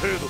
程度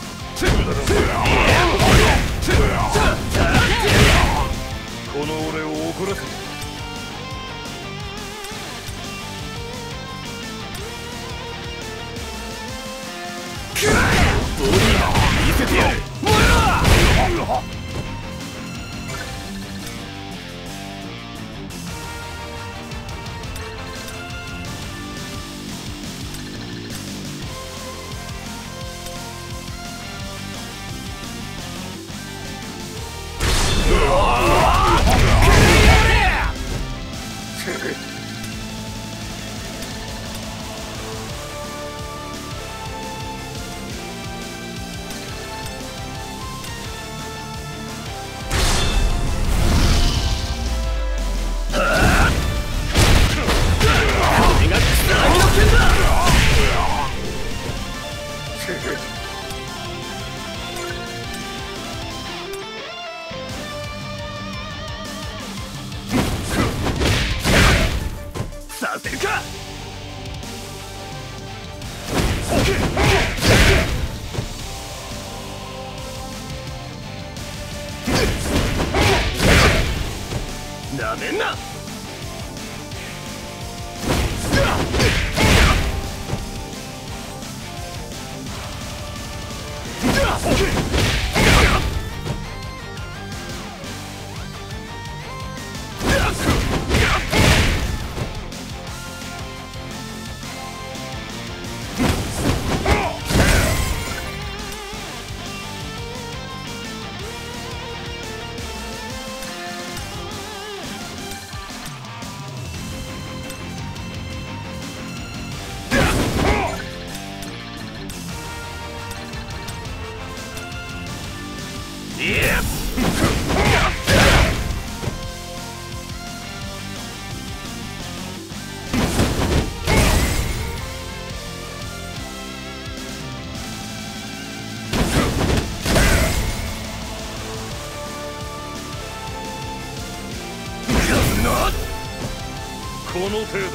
の程度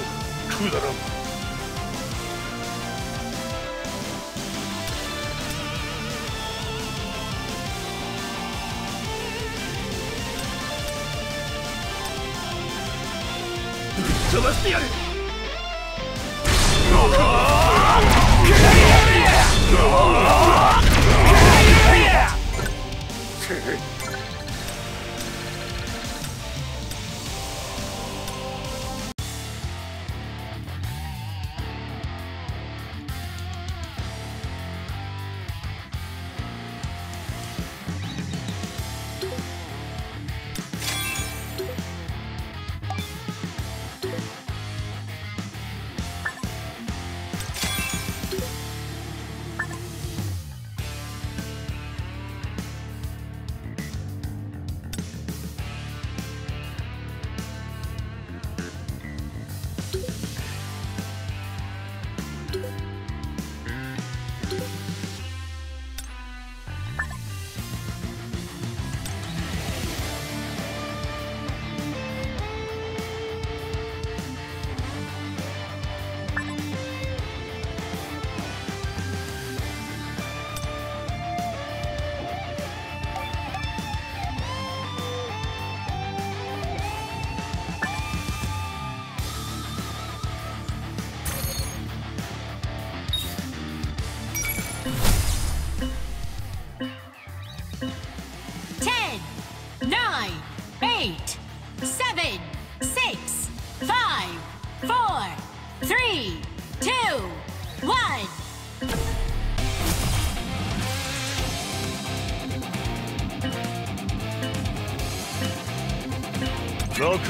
くだらん。飛ばしてやる。10,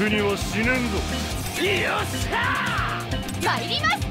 には死ねんぞ。よっしゃ参ります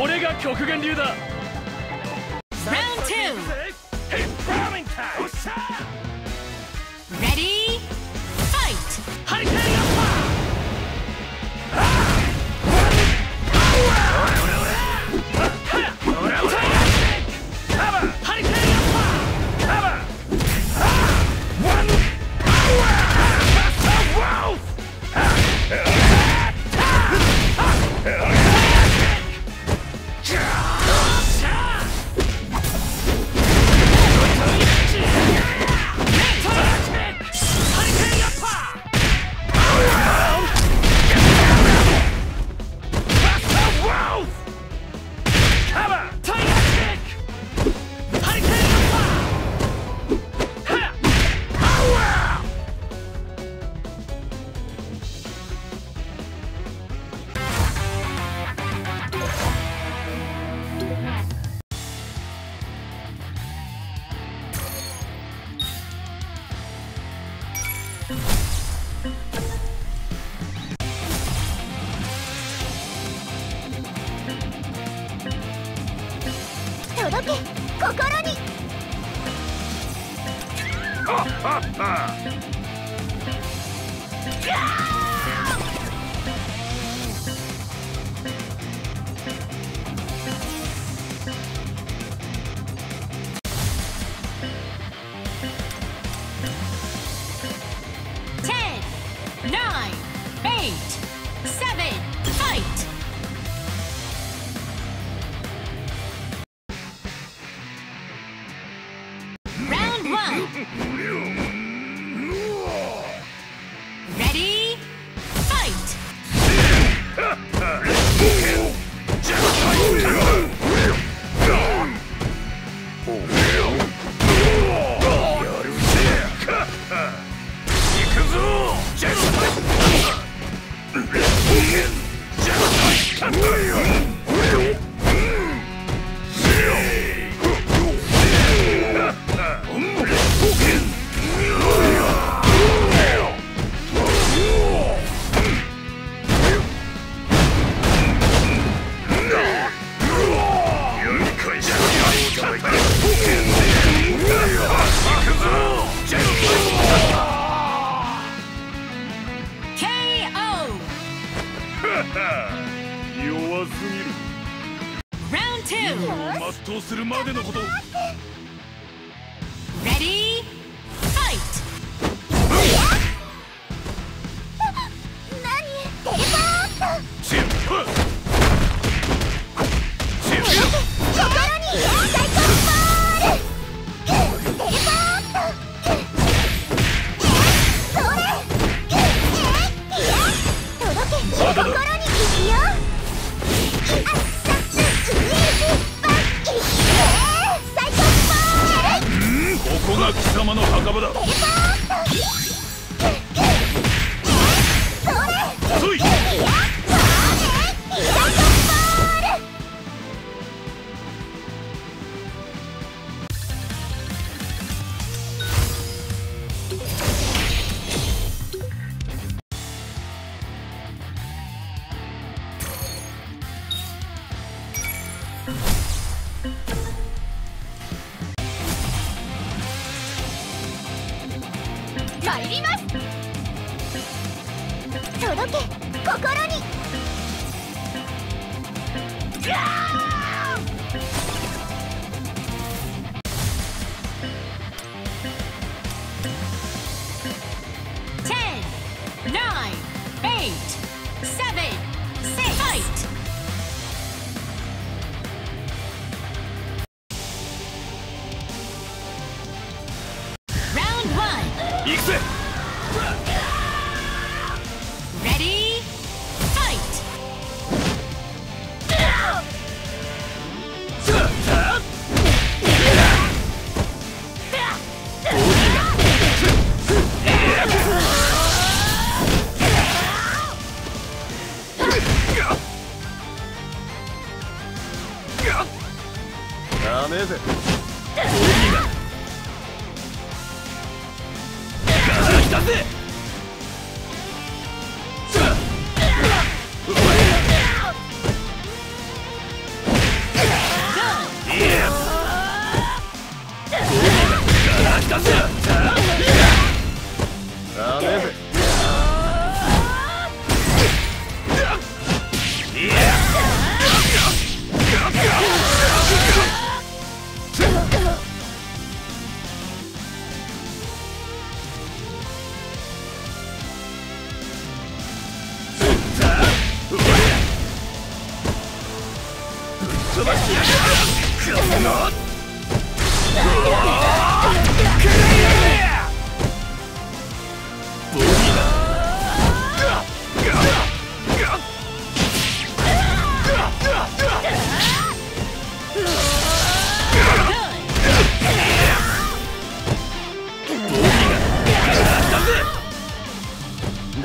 俺が極限流だ。レディー Ha ha!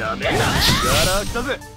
ダメだガ来たぜ。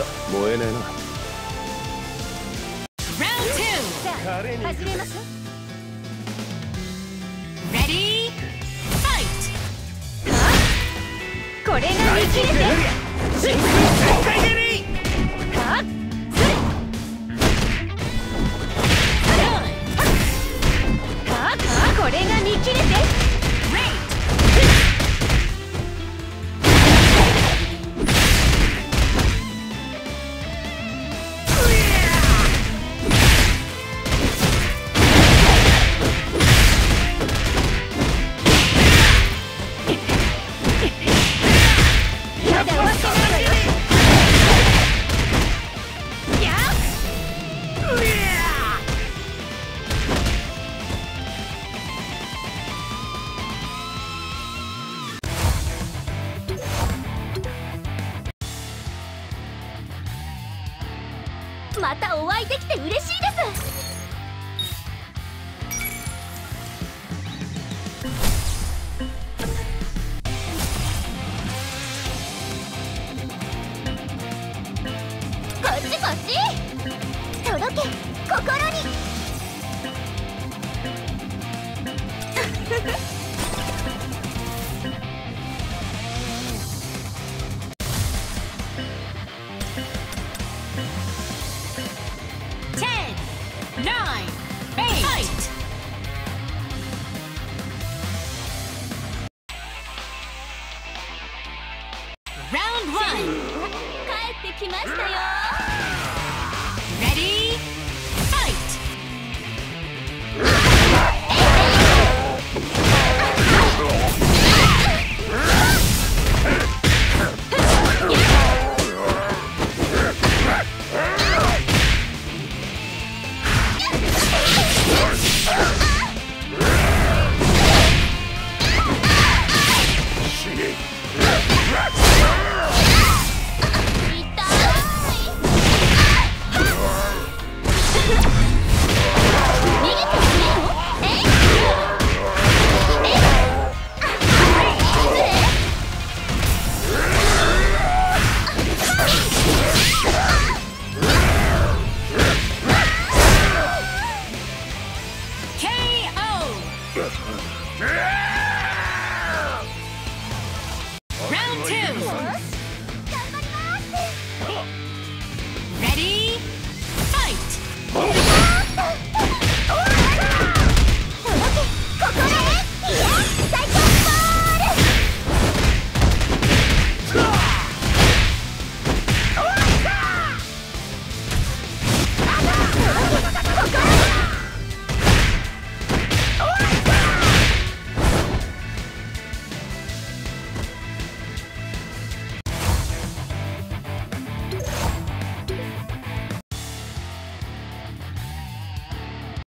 ゃ燃えねえな。始めましょう Ready? これが生きれてまたお会いできて嬉しいです。帰ってきましたよ。